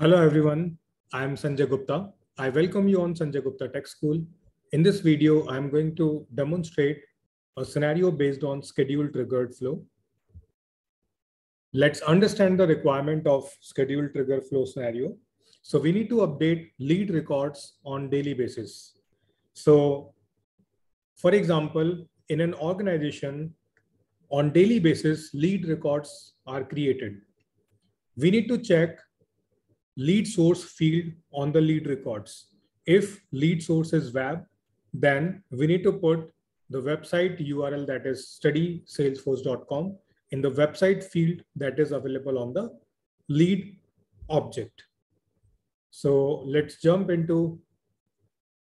Hello everyone, I am Sanjay Gupta. I welcome you on Sanjay Gupta Tech School. In this video, I'm going to demonstrate a scenario based on schedule triggered flow. Let's understand the requirement of schedule trigger flow scenario. So we need to update lead records on daily basis. So for example, in an organization, on daily basis, lead records are created. We need to check lead source field on the lead records. If lead source is web, then we need to put the website URL that is studysalesforce.com in the website field that is available on the lead object. So let's jump into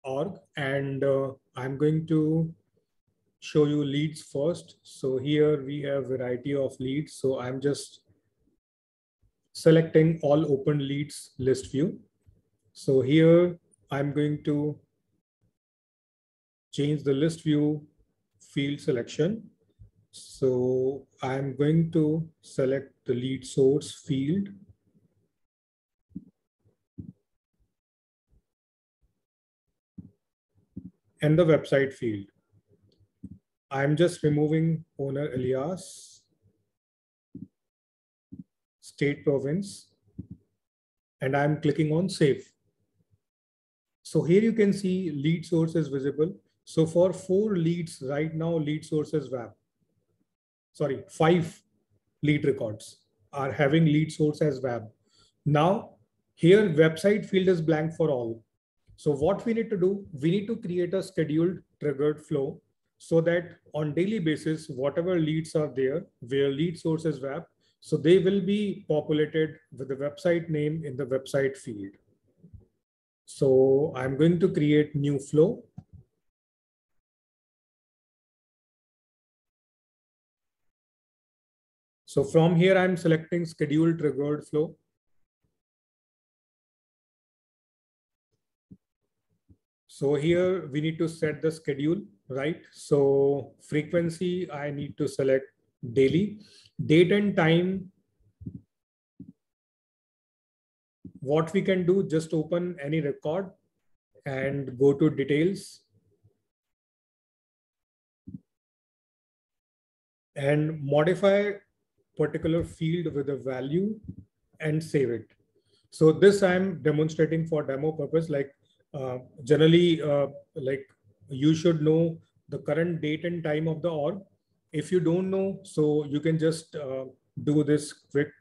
org and uh, I'm going to show you leads first. So here we have variety of leads. So I'm just selecting all open leads list view. So here I'm going to change the list view field selection. So I'm going to select the lead source field. And the website field. I'm just removing owner alias state province, and I'm clicking on save. So here you can see lead source is visible. So for four leads right now, lead source is web. Sorry, five lead records are having lead source as web. Now here website field is blank for all. So what we need to do, we need to create a scheduled triggered flow so that on daily basis, whatever leads are there, where lead source is web, so they will be populated with the website name in the website field. So I'm going to create new flow. So from here, I'm selecting schedule triggered flow. So here we need to set the schedule, right? So frequency, I need to select daily date and time what we can do just open any record and go to details. And modify particular field with a value and save it. So this i'm demonstrating for demo purpose like uh, generally uh, like you should know the current date and time of the org if you don't know, so you can just uh, do this quick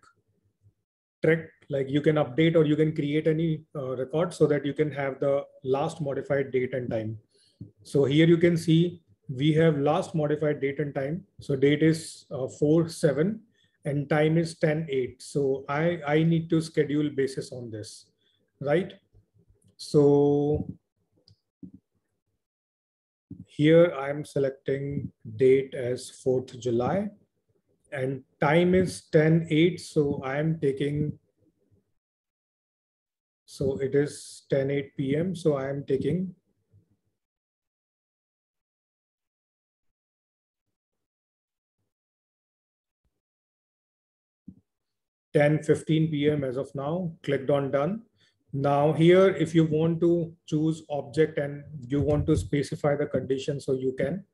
trick. Like you can update or you can create any uh, record so that you can have the last modified date and time. So here you can see we have last modified date and time. So date is uh, 4 7 and time is 10 8. So I, I need to schedule basis on this, right? So here I'm selecting date as 4th July and time is 10 8. So I'm taking, so it is 10 8 p.m. So I'm taking Ten fifteen p.m. as of now, clicked on done. Now here, if you want to choose object and you want to specify the condition, so you can.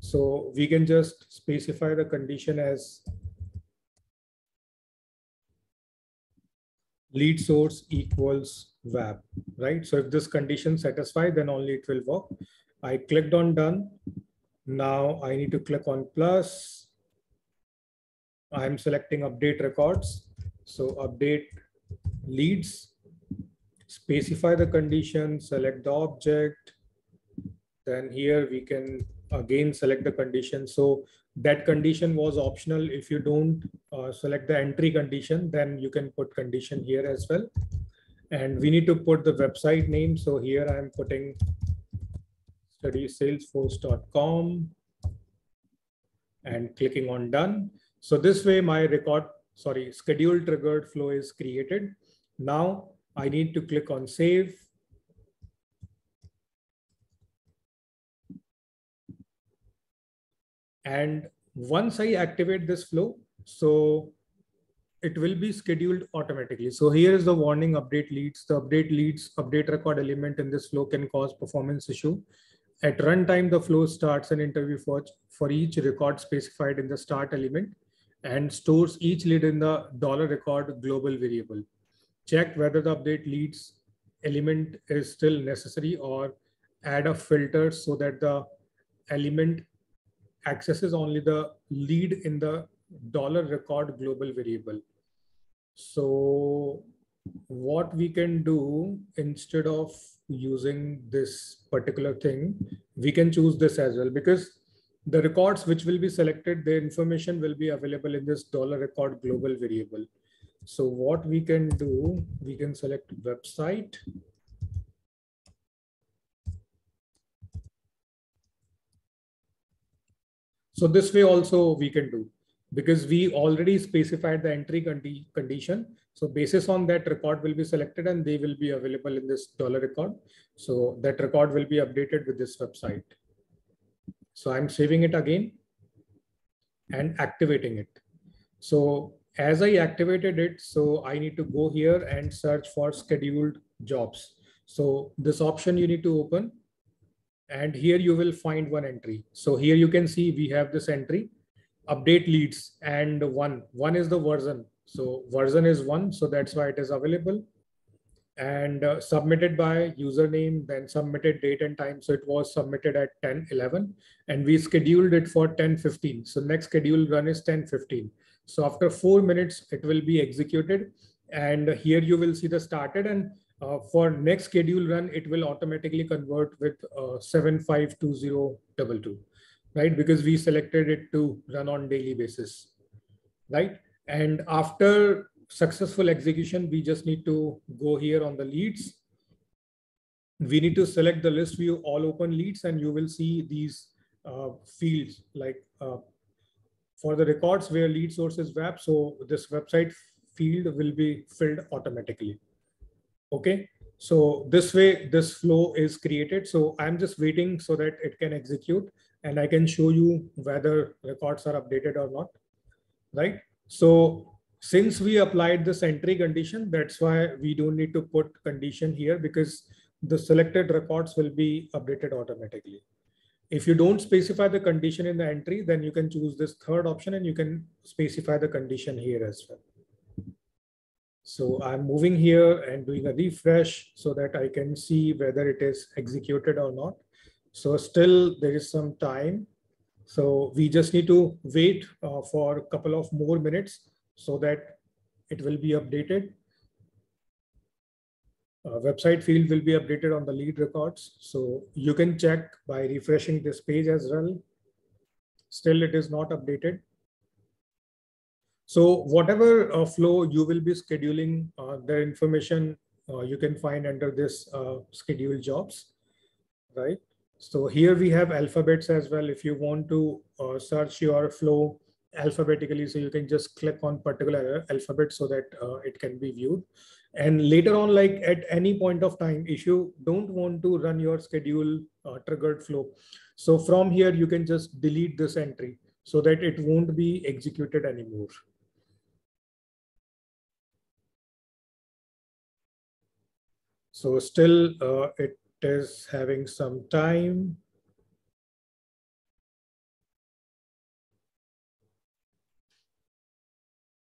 So we can just specify the condition as lead source equals web, right? So if this condition satisfied, then only it will work. I clicked on done. Now I need to click on plus. I'm selecting update records. So update leads specify the condition, select the object. Then here we can again select the condition. So that condition was optional. If you don't uh, select the entry condition, then you can put condition here as well. And we need to put the website name. So here I'm putting studysalesforce.com and clicking on done. So this way my record, sorry, schedule triggered flow is created. Now I need to click on save. And once I activate this flow, so it will be scheduled automatically. So here is the warning update leads. The update leads update record element in this flow can cause performance issue. At runtime, the flow starts an interview for, for each record specified in the start element and stores each lead in the dollar record global variable. Check whether the update leads element is still necessary or add a filter so that the element accesses only the lead in the dollar record global variable. So what we can do instead of using this particular thing, we can choose this as well because the records which will be selected, their information will be available in this dollar record global variable. So what we can do, we can select website. So this way also we can do because we already specified the entry condi condition. So basis on that record will be selected and they will be available in this dollar record. So that record will be updated with this website. So I'm saving it again and activating it. So as I activated it, so I need to go here and search for scheduled jobs. So this option you need to open and here you will find one entry. So here you can see we have this entry update leads and one. One is the version. So version is one so that's why it is available. And uh, submitted by username then submitted date and time. So it was submitted at 10 11 and we scheduled it for 10 15 so next schedule run is 10 15 so after four minutes it will be executed and here you will see the started and uh, for next schedule run it will automatically convert with uh, 752022 right? Because we selected it to run on daily basis, right? And after successful execution, we just need to go here on the leads. We need to select the list view all open leads and you will see these uh, fields like uh, for the records where lead source is web. So this website field will be filled automatically. Okay. So this way, this flow is created. So I'm just waiting so that it can execute and I can show you whether records are updated or not, right? So since we applied this entry condition, that's why we don't need to put condition here because the selected records will be updated automatically. If you don't specify the condition in the entry, then you can choose this third option and you can specify the condition here as well. So I'm moving here and doing a refresh so that I can see whether it is executed or not. So still there is some time. So we just need to wait uh, for a couple of more minutes so that it will be updated. Uh, website field will be updated on the lead records. So you can check by refreshing this page as well. Still it is not updated. So whatever uh, flow you will be scheduling, uh, the information uh, you can find under this uh, schedule jobs, right? So here we have alphabets as well. If you want to uh, search your flow alphabetically, so you can just click on particular alphabet so that it can be viewed. And later on, like at any point of time, if you don't want to run your schedule triggered flow, so from here, you can just delete this entry so that it won't be executed anymore. So still uh, it is having some time.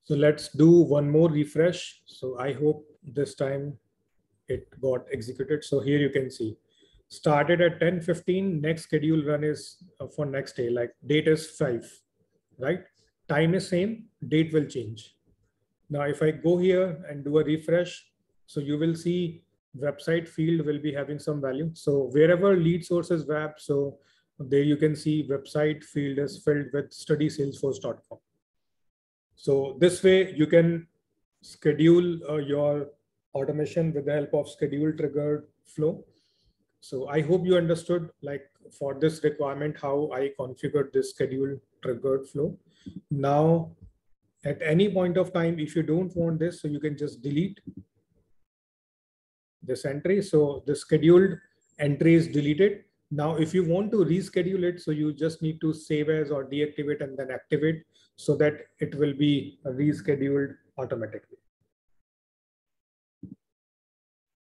So let's do one more refresh. So I hope this time it got executed. So here you can see started at 10:15. Next schedule run is uh, for next day, like date is five, right? Time is same, date will change. Now, if I go here and do a refresh, so you will see website field will be having some value. So wherever lead source is web, so there you can see website field is filled with studysalesforce.com. So this way you can schedule uh, your automation with the help of schedule triggered flow. So I hope you understood like for this requirement, how I configured this schedule triggered flow. Now, at any point of time, if you don't want this, so you can just delete this entry. So the scheduled entry is deleted. Now, if you want to reschedule it, so you just need to save as or deactivate and then activate so that it will be rescheduled automatically.